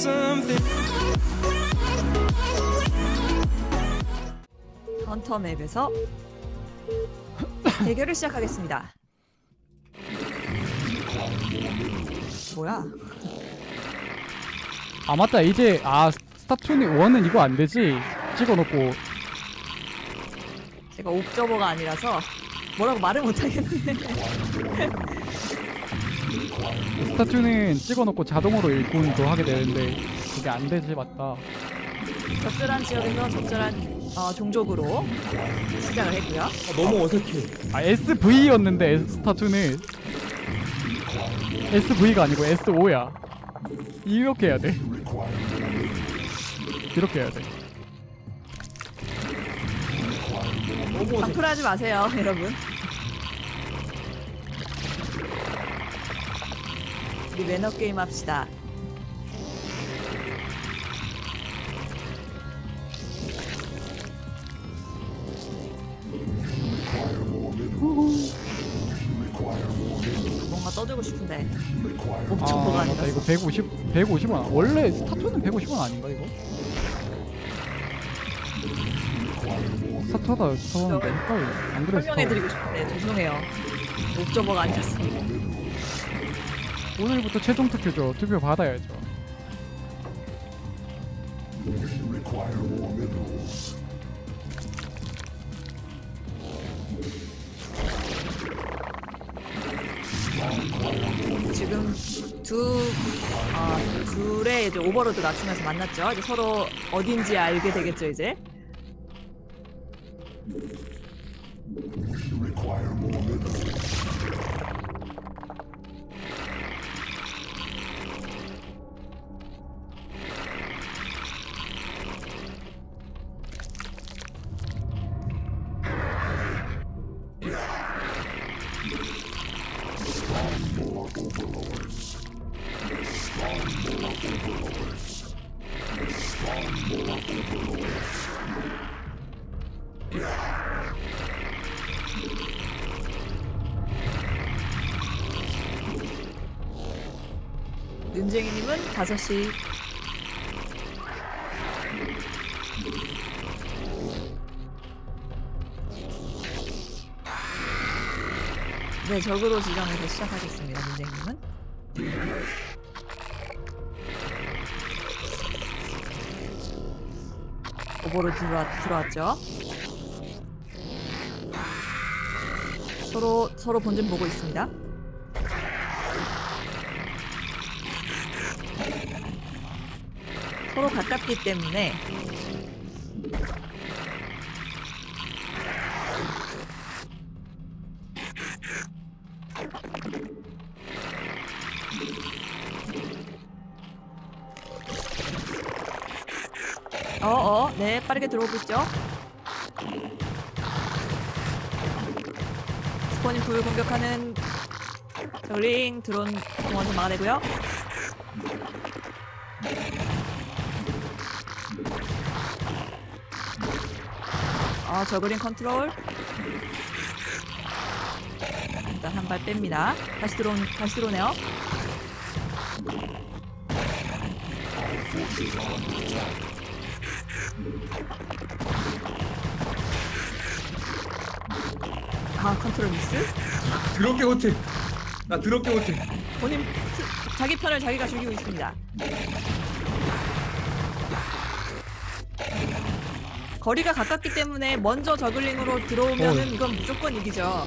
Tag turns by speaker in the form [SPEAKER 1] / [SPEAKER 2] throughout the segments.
[SPEAKER 1] something.
[SPEAKER 2] 헌터 맵에서 대결을 시작하겠습니다. 뭐야?
[SPEAKER 3] 아 맞다 이제 아 스타투니 1은 이거 안 되지 찍어놓고
[SPEAKER 2] 제가 옵저버가 아니라서 뭐라고 말을 못하겠는데
[SPEAKER 3] 스타투는 찍어놓고 자동으로 일꾼도 하게 되는데 그게 안 되지 맞다
[SPEAKER 2] 적절한 지역에서 적절한 어, 종족으로 시작을 했고요.
[SPEAKER 4] 아, 너무 어색해.
[SPEAKER 3] 아 SV였는데 스타투는 SV가 아니고 SO야 이렇게 해야 돼 이렇게 해야 돼
[SPEAKER 4] 너무 어색해.
[SPEAKER 2] 방풀하지 마세요, 여러분. 우리 매너 게임 합시다. 뭔가 떠들고 싶은데.
[SPEAKER 3] 아
[SPEAKER 2] 옵저버가
[SPEAKER 3] 맞다.
[SPEAKER 2] 아니라서
[SPEAKER 3] 이거 150 150원 원래 스타투는 150원 아닌가 이거? 스타투다 스타투는 헷갈려 안 그래 스타투
[SPEAKER 2] 설명해드리고 싶은데 죄송해요. 옵저버가 아니라서.
[SPEAKER 3] 오늘부터 최종 투표죠 투표 받아야죠
[SPEAKER 2] 지금 두 아, 둘의 이제 오버로드 맞추면서 만났죠. 이제 서로 어딘지 알게 되겠죠, 이제. 윤쟁이님은 5시 네, 적으로 지정해서 시작하겠습니다, 윤쟁이님은. 오버로 들어왔, 들어왔죠. 서로 서로 본진 보고 있습니다. 서로 가깝기 때문에 네 빠르게 들어오고 있죠? 스포님 불 공격하는 저글링 드론 공원을 막아내고요. 어 저글링 컨트롤. 일단 한 발 뺍니다. 다시 들어온 다시 들어오네요 아 컨트롤 미스
[SPEAKER 4] 더럽게 못해. 나 더럽게 못해.
[SPEAKER 2] 본인 스- 자기 편을 자기가 죽이고 있습니다. 거리가 가깝기 때문에 먼저 zergling으로 들어오면은
[SPEAKER 3] 어.
[SPEAKER 2] 이건 무조건 이기죠.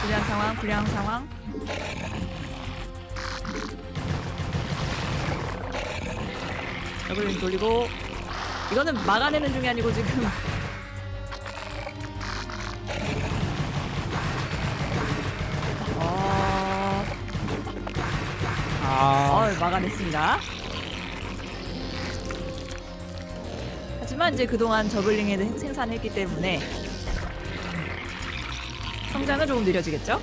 [SPEAKER 2] 불리한 상황, 불리한 상황. 돌리고 이거는 막아내는 중이 아니고 지금 어,
[SPEAKER 3] 아
[SPEAKER 2] 어 막아냈습니다. 하지만 이제 그동안 저글링에 대해 생산했기 때문에 성장은 조금 느려지겠죠?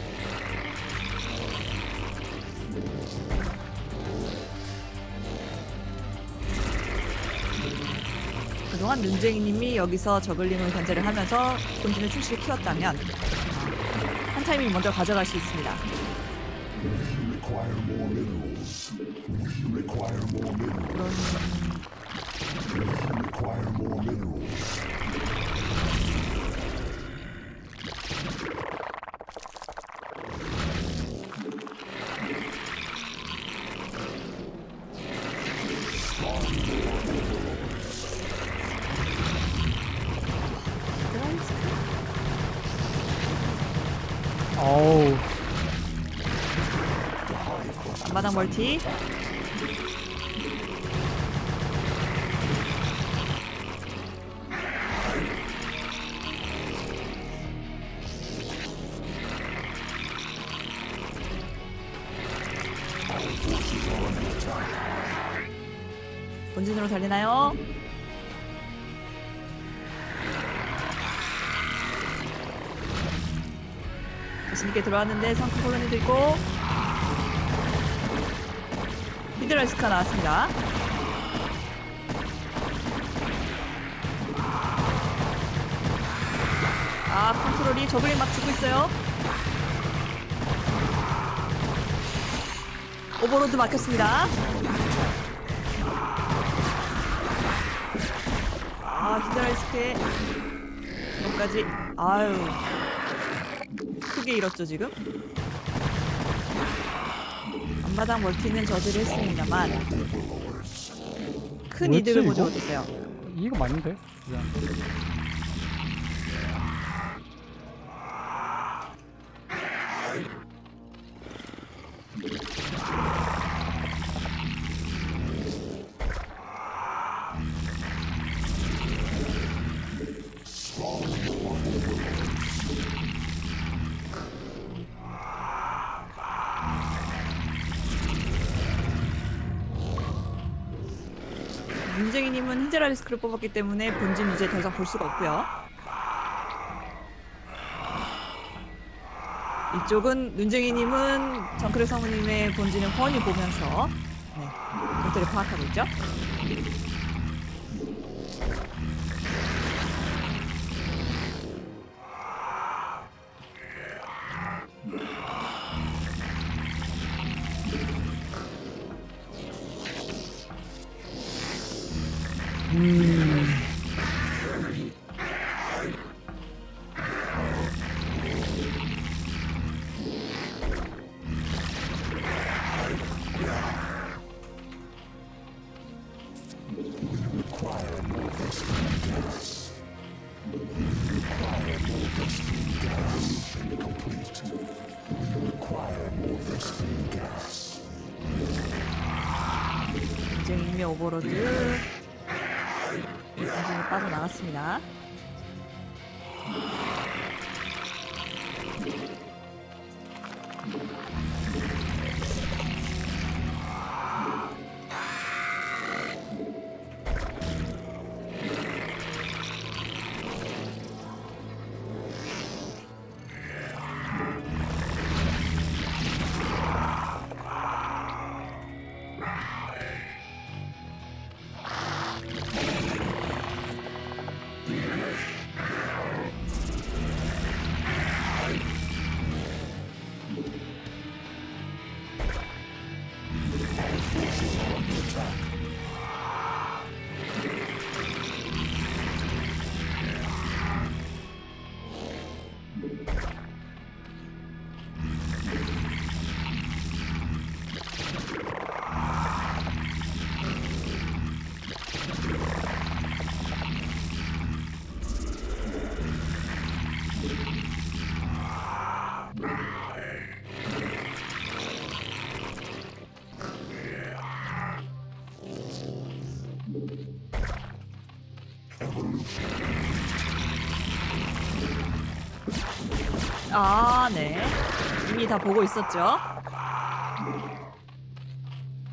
[SPEAKER 2] 그동안 눈쟁이님이 여기서 저글링을 견제를 하면서 본진을 출시를 키웠다면 한 타이밍 먼저 가져갈 수 있습니다. 그런
[SPEAKER 3] 어우
[SPEAKER 2] 앞마당 멀티. 들어왔는데 sunken colony도 있고 hydralisk가 나왔습니다. 아 컨트롤이 zergling 막 주고 있어요. overlord 막혔습니다. 아 hydralisk의 이것까지 아유 크게 잃었죠 지금. 앞마당 멀티는 저지를 했습니다만 큰
[SPEAKER 3] 뭐였지,
[SPEAKER 2] 이득을 보지
[SPEAKER 3] 이거?
[SPEAKER 2] 못했어요.
[SPEAKER 3] 이거 맞는데? 미안.
[SPEAKER 2] 윤쟁이님은 히드라리스크를 뽑았기 때문에 본진 이제 더 이상 볼 수가 없고요. 이쪽은 윤쟁이님은 정크레 성우님의 본진을 훤히 보면서 네, 정태를 파악하고 있죠. 오버로드 빠져나갔습니다. 아, 네. 이미 다 보고 있었죠.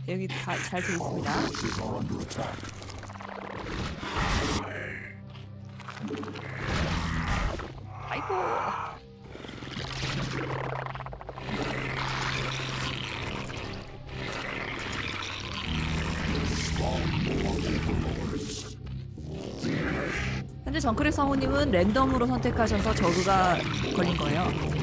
[SPEAKER 2] 여기 다잘 돼 있습니다. 정크레 성우님은 랜덤으로 선택하셔서 저그가 걸린 거예요.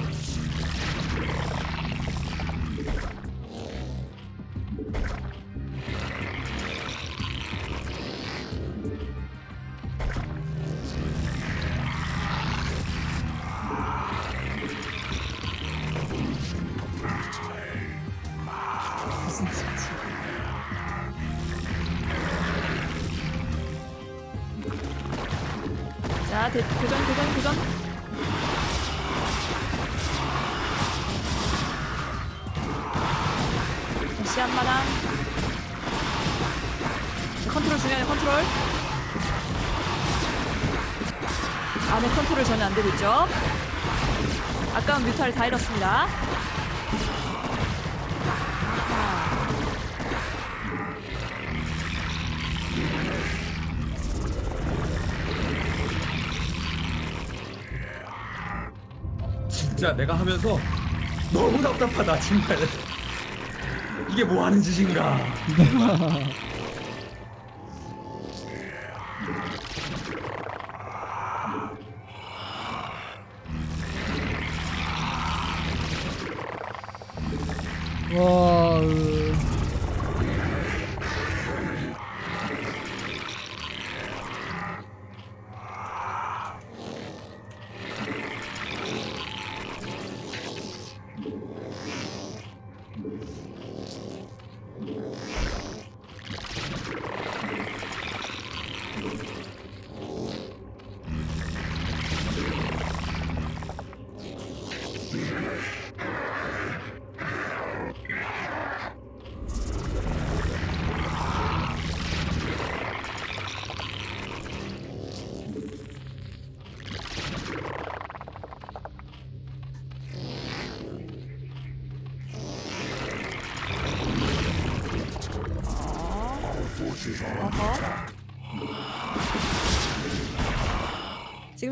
[SPEAKER 2] 있죠 아까운 뮤탈 다 잃었습니다.
[SPEAKER 4] 진짜 내가 하면서 너무 답답하다 정말. 이게 뭐 하는 짓인가?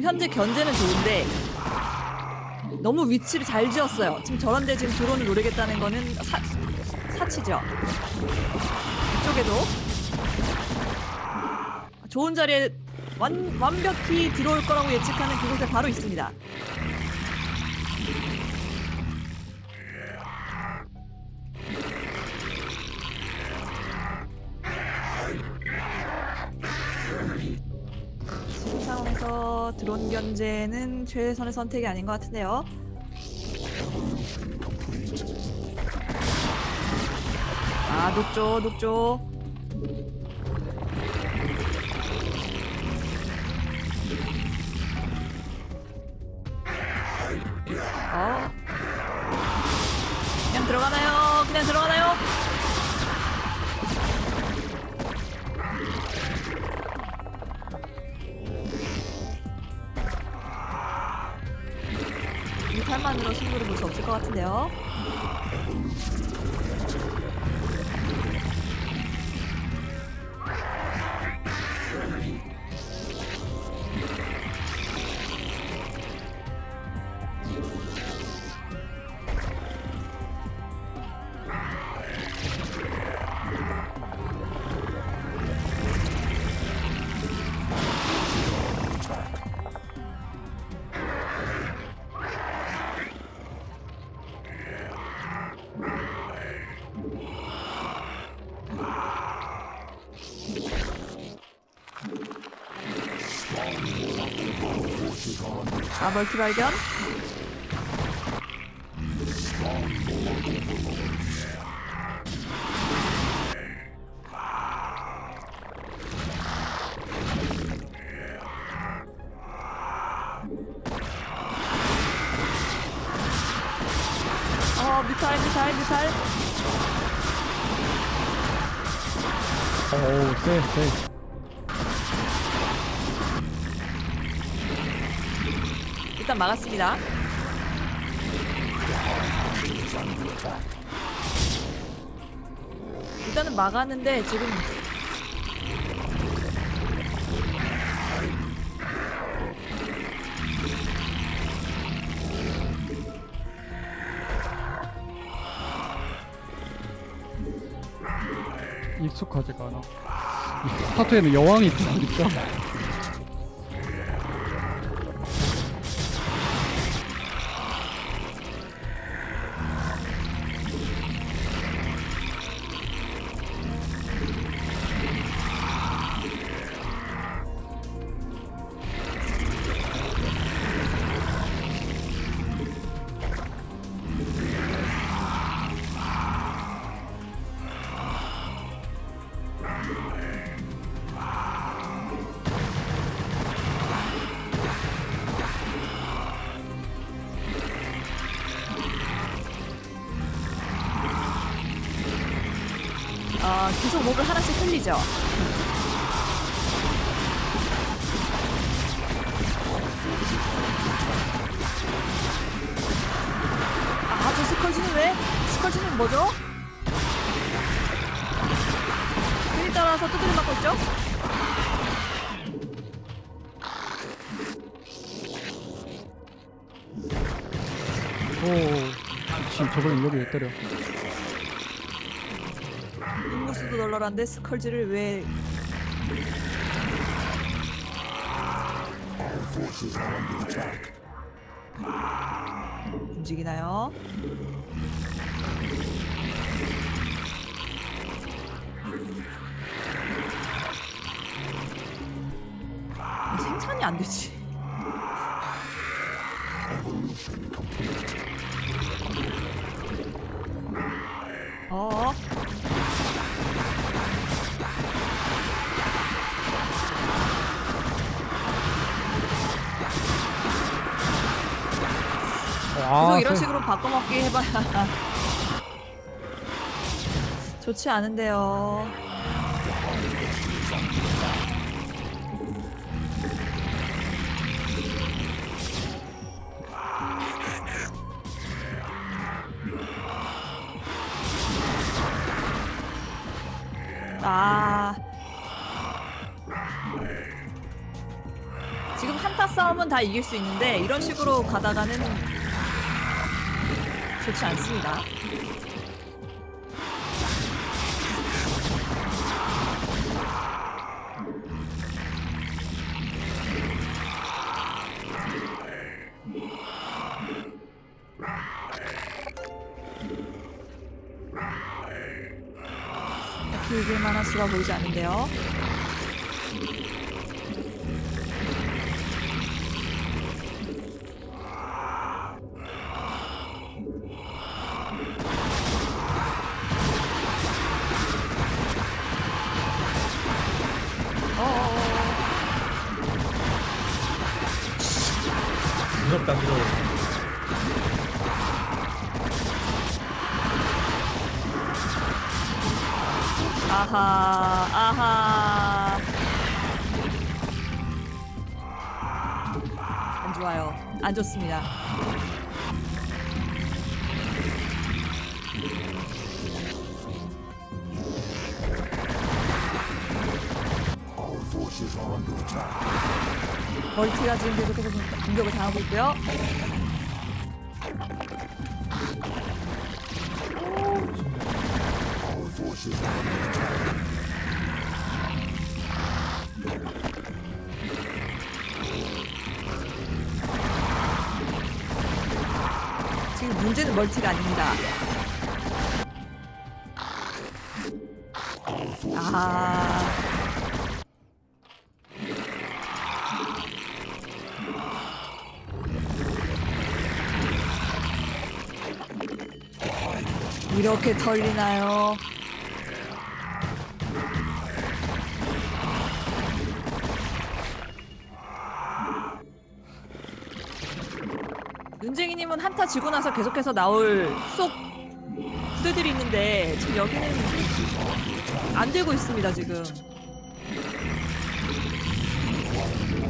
[SPEAKER 2] 현재 견제는 좋은데 너무 위치를 잘 지었어요. 지금 저런데 지금 드론을 노리겠다는 거는 사, 사치죠. 이쪽에도 좋은 자리에 완, 완벽히 들어올 거라고 예측하는 그곳에 바로 있습니다. 드론 견제는 최선의 선택이 아닌 것 같은데요. 아, 녹조, 녹조. 어? 그냥 들어가나요? 그냥 들어가나요? 볼 수 없을 것 같은데요. 아, 멀티 발견. 어, 뮤탈, 뮤탈, 뮤탈.
[SPEAKER 3] 어우, 쎄, 쎄.
[SPEAKER 2] 일단 막았습니다. 일단은 막았는데 지금
[SPEAKER 3] 익숙하지가 않아. 이 스타트에는 여왕이 들어
[SPEAKER 2] 흘리죠. 아, 저 스컬지는 왜? 스컬지는 뭐죠? 흔히 따라서 두드려 맞고 있죠?
[SPEAKER 3] 오 미친 저걸 여기 왜 때려
[SPEAKER 2] 널널한데 스컬지를 왜 움직이나요? 생산이 안 되지. 어. 이런
[SPEAKER 3] 세-
[SPEAKER 2] 식으로 바꿔먹기 해봐야 좋지 않은데요. 아. 지금 한타 싸움은 다 이길 수 있는데 이런 식으로 가다가는 좋지 않습니다. 딱히 이길 만한 수가 보이지 않는데요.
[SPEAKER 4] 부럽다 부러워
[SPEAKER 2] 아하, 아하. 안 좋아요. 안 좋습니다. 멀티가 지금 계속해서 공격을 당하고 있고요. 지금 문제는 멀티가 아닙니다. 아. 이렇게 털리나요? 윤쟁이님은 한타 지고 나서 계속해서 나올 속 부대들이 있는데 지금 여기는 안 되고 있습니다 지금.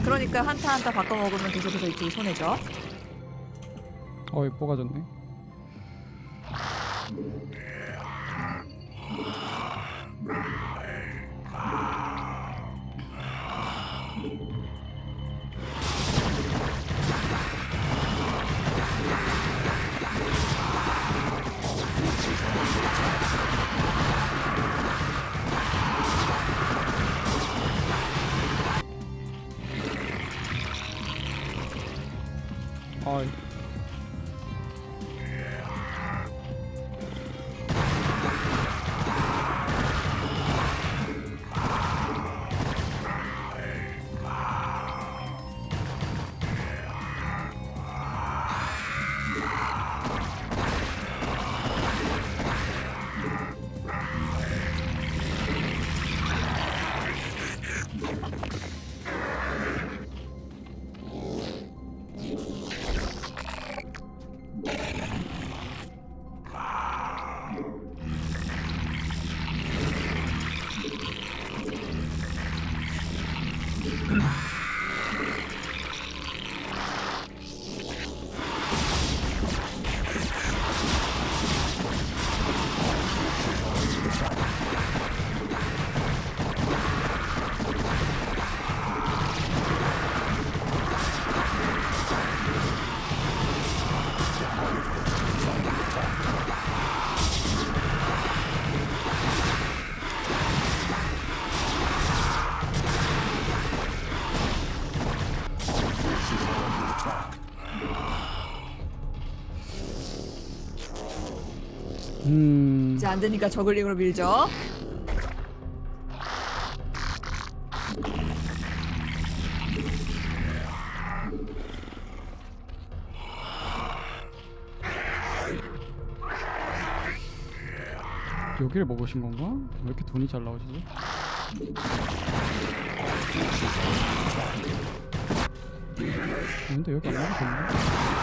[SPEAKER 2] 그러니까 한타 한타 바꿔 먹으면 계속해서 이쪽이 손해죠.
[SPEAKER 3] 어이 뽑아졌네
[SPEAKER 2] Thank you. 안 되니까 저글링으로 밀죠.
[SPEAKER 3] 여기를 먹으신 건가? 왜 이렇게 돈이 잘 나오시지? 근데 여기 안 먹으셨네.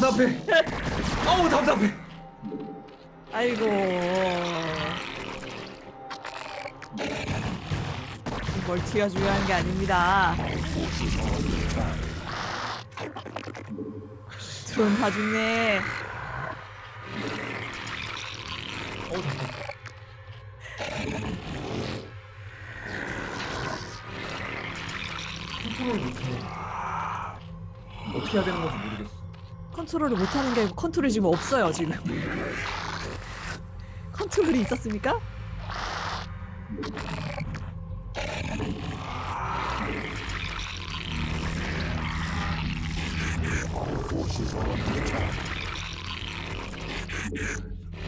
[SPEAKER 4] 답답해. 어우 답답해.
[SPEAKER 2] 아이고. 멀티가 중요한 게 아닙니다. 드론 다 죽네.
[SPEAKER 4] 어우 답답해. 컨트롤 못해. 어떻게 해야 되는 건지.
[SPEAKER 2] 컨트롤을 못하는 게 아니고 컨트롤이 지금 없어요 지금. 컨트롤이 있었습니까?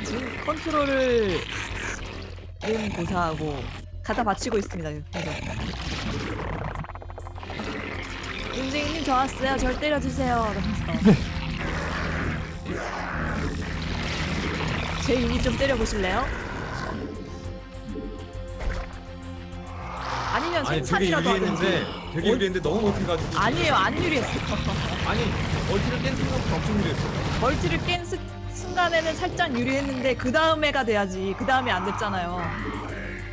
[SPEAKER 2] 지금 컨트롤을 는 고사하고 갖다 바치고 있습니다. 저 왔어요. 절 때려주세요. 이러면서 제 이미 좀 때려보실래요? 아니면
[SPEAKER 4] 아니 되게
[SPEAKER 2] 생산이라도
[SPEAKER 4] 유리했는데 되게 유리했는데 너무 못해가지고.
[SPEAKER 2] 아니에요 안 유리했어요
[SPEAKER 4] 아니 멀티를 깬 순간부터 엄청 유리했어.
[SPEAKER 2] 멀티를 깬 스, 순간에는 살짝 유리했는데 그 다음에가 돼야지 그 다음에 안 됐잖아요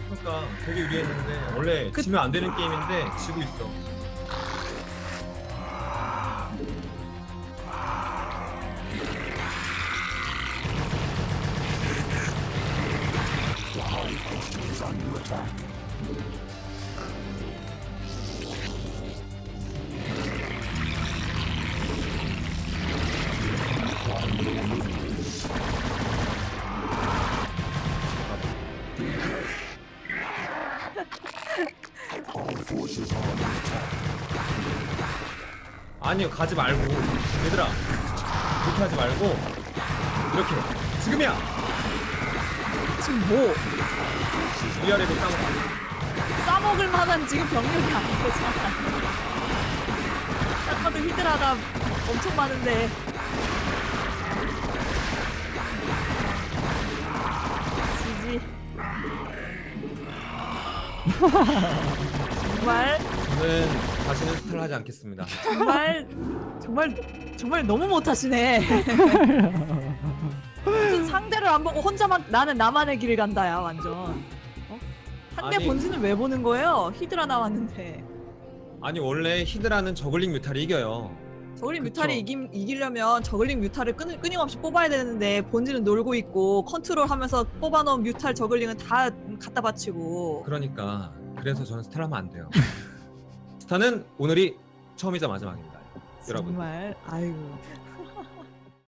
[SPEAKER 4] 그러니까 되게 유리했는데 원래
[SPEAKER 2] 그-
[SPEAKER 4] 지면 안 되는 게임인데 지고 있어. 아니요 가지 말고. 얘들아 그렇게 하지 말고. 이렇게. 지금이야.
[SPEAKER 2] 지금 뭐?
[SPEAKER 4] 위아래로 싸워
[SPEAKER 2] 싸먹을 만한 지금 병력이 안 되잖아. 딱 봐도 히드라가 엄청 많은데. 지지. 정말?
[SPEAKER 4] 저는 다시는 스타를 하지 않겠습니다
[SPEAKER 2] 정말 정말 정말 너무 못하시네. 무슨 상대를 안 보고 혼자만 나는 나만의 길을 간다야 완전. 어? 상대
[SPEAKER 4] 아니.
[SPEAKER 2] 본진은 왜 보는 거예요? 히드라 나왔는데.
[SPEAKER 4] 아니 원래 히드라는 저글링 뮤탈이 이겨요
[SPEAKER 2] 저글링
[SPEAKER 4] 그쵸.
[SPEAKER 2] 뮤탈이 이기, 이기려면 저글링 뮤탈을 끊, 끊임없이 뽑아야 되는데 본진은 놀고 있고 컨트롤하면서 뽑아놓은 뮤탈 저글링은 다 갖다 바치고
[SPEAKER 4] 그러니까 그래서 저는 스타를 하면 안 돼요 스타는 오늘이 처음이자 마지막입니다. 여러분.
[SPEAKER 2] 아이고